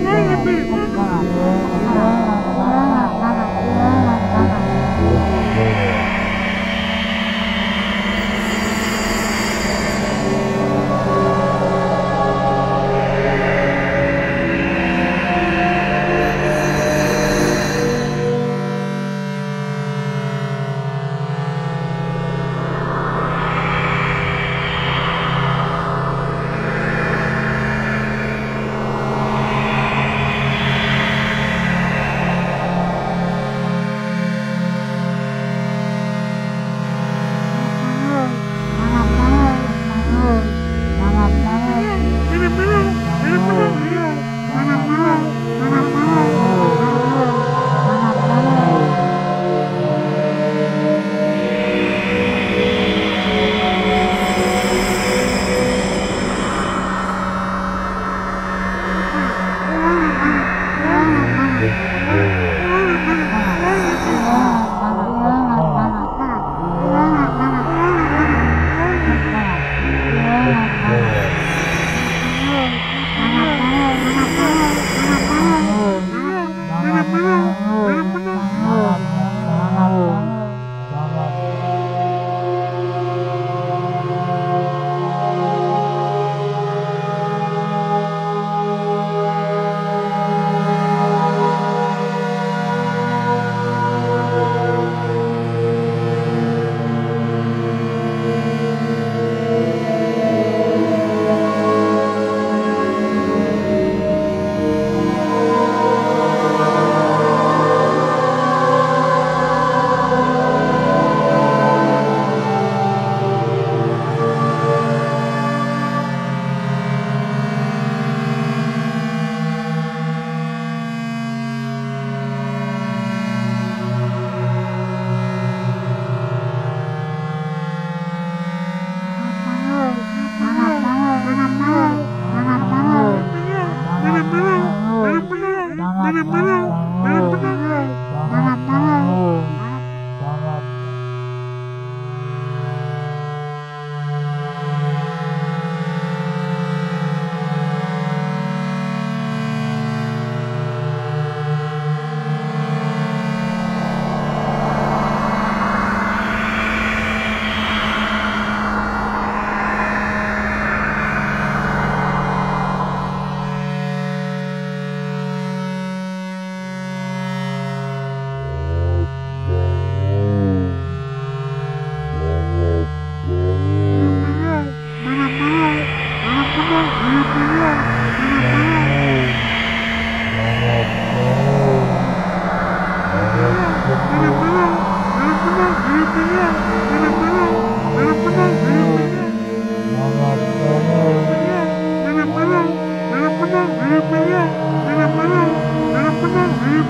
Felipe!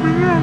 不是